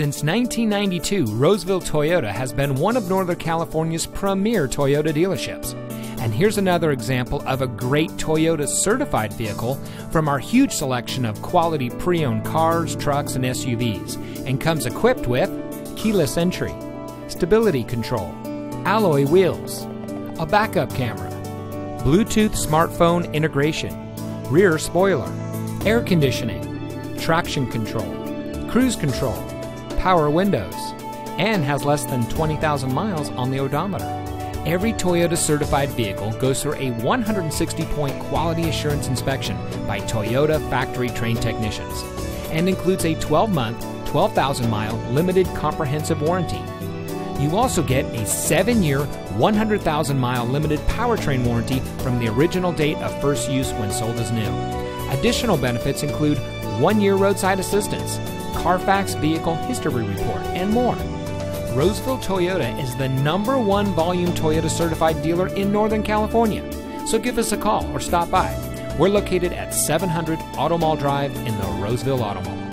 Since 1992, Roseville Toyota has been one of Northern California's premier Toyota dealerships. And here's another example of a great Toyota certified vehicle from our huge selection of quality pre owned cars, trucks, and SUVs, and comes equipped with keyless entry, stability control, alloy wheels, a backup camera, Bluetooth smartphone integration, rear spoiler, air conditioning, traction control, cruise control power windows, and has less than 20,000 miles on the odometer. Every Toyota certified vehicle goes through a 160 point quality assurance inspection by Toyota factory trained technicians and includes a 12 month, 12,000 mile limited comprehensive warranty. You also get a 7 year, 100,000 mile limited powertrain warranty from the original date of first use when sold as new. Additional benefits include 1 year roadside assistance, Carfax Vehicle History Report, and more. Roseville Toyota is the number one volume Toyota certified dealer in Northern California. So give us a call or stop by. We're located at 700 Auto Mall Drive in the Roseville Auto Mall.